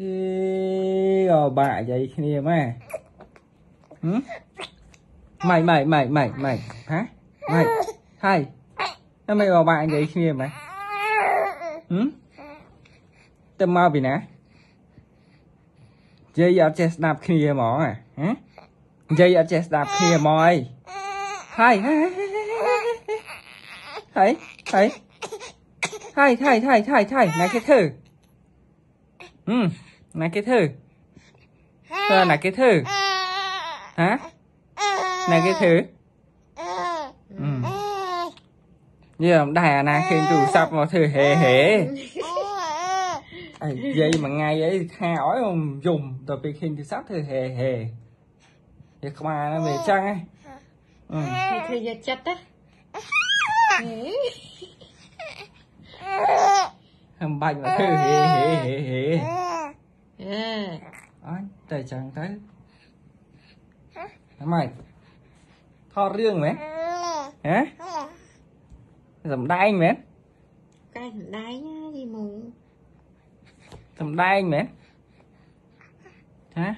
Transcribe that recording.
អេអបាក់និយាយគ្នាម៉ែហឹមម៉ៃម៉ៃម៉ៃម៉ៃម៉ៃហាម៉ៃហើយតែមិនអបាក់និយាយគ្នាម៉ែហឹមទៅមកពីណានិយាយអត់ចេះស្ដាប់គ្នាហ្មងហ៎និយាយអត់ចេះស្ដាប់គ្នាហ្មងអីហើយហើយហើយហើយហើយហើយហើយណែគេធ្វើ ហឹមណាគេធ្វើតើណាគេធ្វើហ៎ណាគេធ្វើយើមិនដែរអាណាឃើញទូរស័ព្ទមកធ្វើហេហេអាយនិយាយមួយថ្ងៃអីថាឲ្យយំដល់ពេលឃើញទូរស័ព្ទធ្វើហេហេយើក្បាលហ្នឹងវាអញ្ចឹងហ៎គេធ្វើយកចិត្តហ៎ hầm bành và cứ hì hì hì hì. Ôi tay chẳng hả mày thọ riêng mẹ hả? Dầm đai mẹ cái đai gì mù dầm đai mẹ hả?